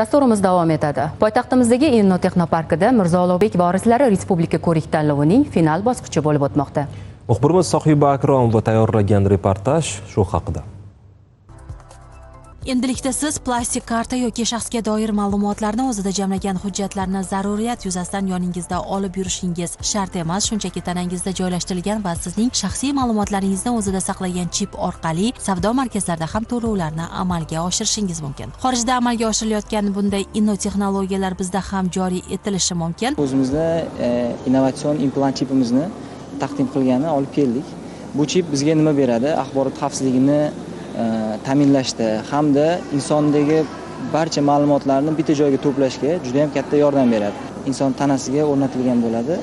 dasturimiz davom etadi. Poytaxtimizdagi inno texnoparkida mirzo ulug'bek vorislari respublika ko'rik tanlovining final bosqichi bo'lib o'tmoqda. Muxbirimiz sohiba akromova tayyorlagan reportaj shu haqida. Endilikda siz plastik karta yoki shaxsga doir ma'lumotlarni o'zida jamlagan hujjatlarni zaruriyat yuzasidan yoningizda olib yurishingiz shart emas. Shunchaki tanangizda joylashtirilgan va sizning shaxsiy ma'lumotlaringizni o'zida saqlagan chip orqali savdo markazlarida ham to'lovlarni amalga oshirishingiz mumkin. Xorijda amalga oshirilayotgan bunday innotexnologiyalar bizda ham joriy etilishi mumkin. O'zimizda e, innovatsion implant chipimizni taqdim qilgani olib keldik. Bu chip bizga nima beradi? Axborot xavfsizligini ta'minlashda hamda insondagi barcha ma'lumotlarni bitta joyga to'plashga juda yam katta yordam beradi. Inson tanasiga o'rnatilgan bo'ladi.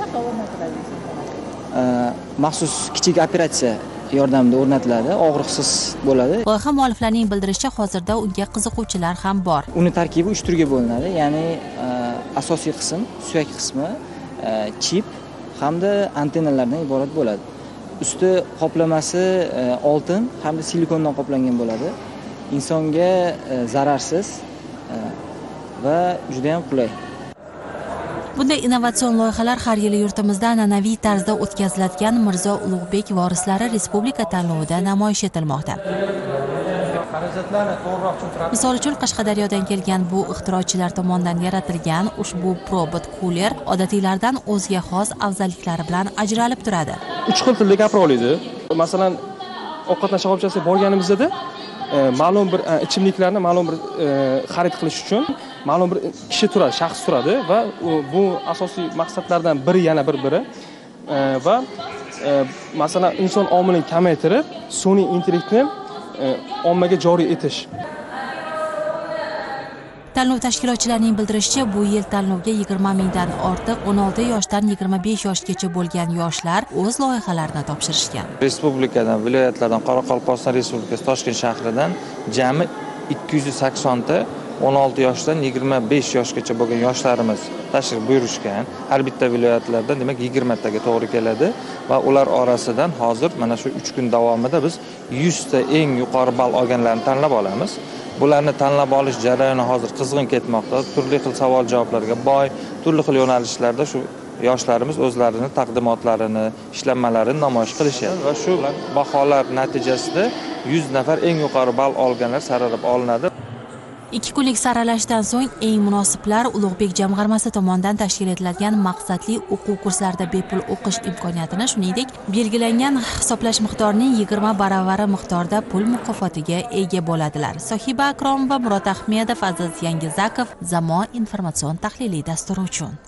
Maxsus kichik operatsiya yordamida o'rnatiladi. Og'riqsiz bo'ladi. Loyiha mualliflarining bildirishicha hozirda unga qiziquvchilar ham bor. Uni tarkibi uch turga bo'linadi. Ya'ni asosiy qism suyak qismi chip hamda antennalardan iborat bo'ladi usti qoplamasi e, oltin hamda silikondan qoplangan bo'ladi. Insonga e, zararsiz e, va juda yam qulay. Bunday innovatsion loyihalar har yili yurtimizda an'anaviy tarzda o'tkaziladigan mirzo ulug'bek vorislari respublika tanlovida namoyish etilmoqda. Xarajatlarni to'g'riroq tushuntiramiz misol uchun qashqadaryodan kelgan bu ixtirochilar tomonidan yaratilgan ushbu probot kuler odatiylardan o'ziga xos afzalliklari bilan ajralib turadi. Uch xil tilda gapira oladi masalan ovqatlanish shoxobchasiga borganimizda e, ma'lum bir e, ichimliklarni ma'lum bir e, xarid qilish uchun ma'lum bir kishi turadi shaxs turadi va bu asosiy maqsadlardan biri yana bir biri. Va masalan inson omilini kamaytirib sun'iy intellektni ommaga joriy etish. Tanlov tashkilotchilarining bildirishicha bu yil tanlovga yigirma mingdan ortiq o'n olti yoshdan yigirma besh yoshgacha bo'lgan yoshlar o'z loyihalarini topshirishgan. Respublikadan viloyatlardan qoraqalpog'iston respublikasi toshkent shahridan jami ikki yuz saksonta o'n olti yoshdan yigirma besh yoshgacha bo'lgan yoshlarimiz tashrif buyurishgan. Har bitta viloyatlarda demak yigirmataga to'g'ri keladi va ular orasidan hozir mana shu uch kun davomida biz yuzta eng yuqori ball olganlarni tanlab olamiz. Bularni tanlab olish jarayoni hozir qizg'in ketmoqda. Turli xil savol javoblarga boy turli xil yo'nalishlarda shu yoshlarimiz o'zlarini taqdimotlarini ishlanmalarini namoyish qilishyapti va shu baholar natijasida yuz nafar eng yuqori ball olganlar saralab olinadi. Ikki kunlik saralashdan so'ng eng munosiblar ulug'bek jamg'armasi tomonidan tashkil etiladigan maqsadli o'quv kurslarida bepul o'qish imkoniyatini shuningdek belgilangan hisoblash miqdorining yigirma baravari miqdorda pul mukofotiga ega bo'ladilar. Sohiba akromova murod ahmedov aziz yangizakov zamon informatsion tahliliy dasturi uchun.